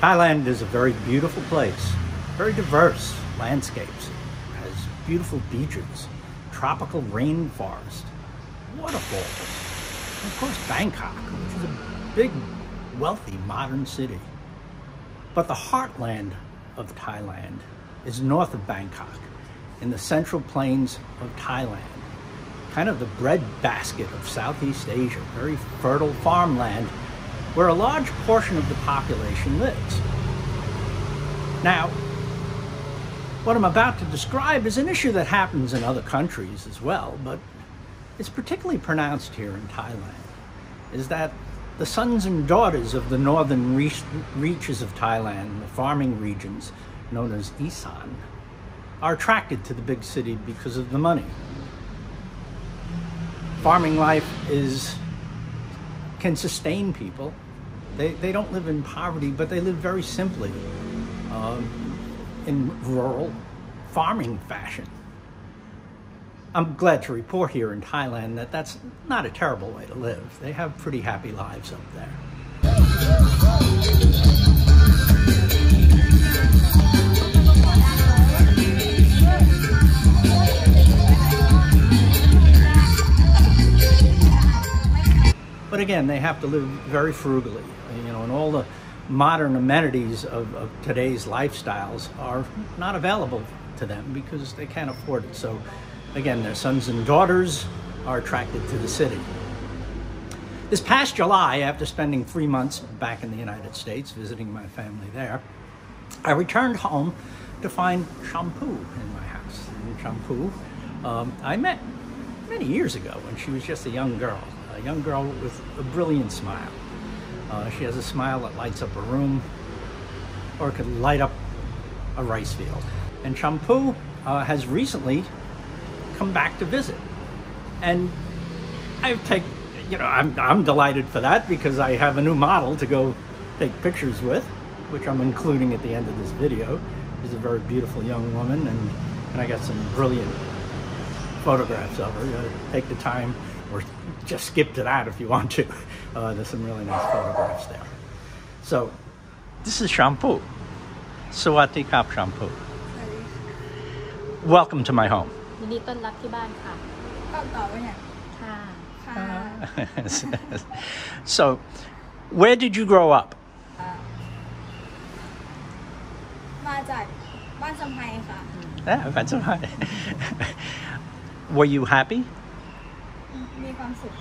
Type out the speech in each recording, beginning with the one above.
Thailand is a very beautiful place, very diverse landscapes. Has beautiful beaches, tropical rainforest, waterfalls, and of course Bangkok, which is a big, wealthy, modern city. But the heartland of Thailand is north of Bangkok, in the central plains of Thailand, kind of the breadbasket of Southeast Asia, very fertile farmland where a large portion of the population lives. Now, what I'm about to describe is an issue that happens in other countries as well, but it's particularly pronounced here in Thailand, is that the sons and daughters of the northern reach- reaches of Thailand, the farming regions known as Isaan, are attracted to the big city because of the money. Farming life is can sustain people. They, they don't live in poverty, but they live very simply um, in rural farming fashion. I'm glad to report here in Thailand that that's not a terrible way to live. They have pretty happy lives up there. Again, they have to live very frugally. You know, and all the modern amenities of, of today's lifestyles are not available to them because they can't afford it. So, again, their sons and daughters are attracted to the city. This past July, after spending three months back in the United States visiting my family there, I returned home to find Shampoo in my house. And Shampoo, um, I met many years ago when she was just a young girl, a young girl with a brilliant smile. Uh, she has a smile that lights up a room or could light up a rice field. And Shampoo uh, has recently come back to visit. And I've taken, you know, I'm, I'm delighted for that because I have a new model to go take pictures with, which I'm including at the end of this video. She's a very beautiful young woman, and, and I got some brilliant photographs of her. Uh, take the time, or just skip to that if you want to. Uh, there's some really nice photographs there. So, this is Shampoo. Sawati Kap Shampoo. Welcome to my home. ยินดีต้อนรับที่บ้านค่ะ ตอบต่อไปเนี่ย ค่ะ ค่ะ so, where did you grow up? มาจากบ้านสะไพค่ะ Yeah, that's all right. Were you happy? มีความสุข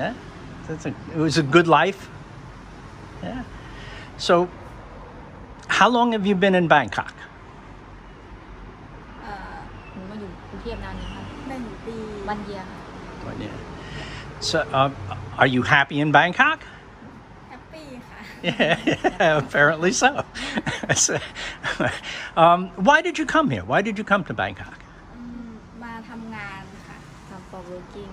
Yeah, that's a, it was a good life. Yeah. So, how long have you been in Bangkok? เอ่อ หนูมาอยู่กรุงเทพนานยังคะ หนึ่งปี วันเยียค่ะ One year. So, uh, are you happy in Bangkok? แฮปปี้ค่ะ Yeah, apparently so. So, um, why did you come here? Why did you come to Bangkok? อืมมาทำงานค่ะ ทำ for working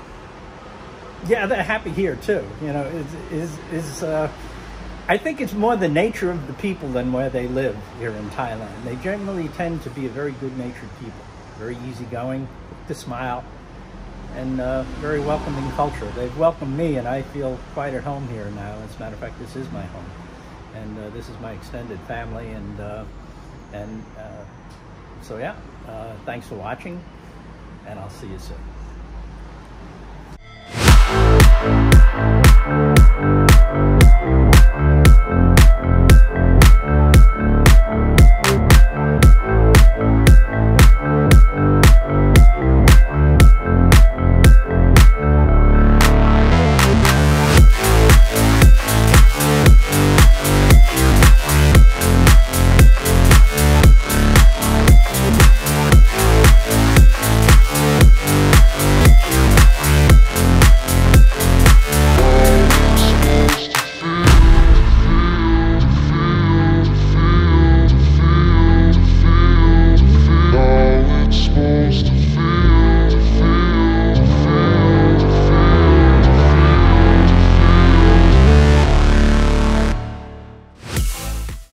yeah, they're happy here too. You know, is is is. Uh, I think it's more the nature of the people than where they live here in Thailand. They generally tend to be a very good-natured people, very easygoing, to smile, and uh, very welcoming culture. They've welcomed me, and I feel quite at home here now. As a matter of fact, this is my home, and uh, this is my extended family, and uh, and uh, so yeah. Uh, thanks for watching, and I'll see you soon. Thank you.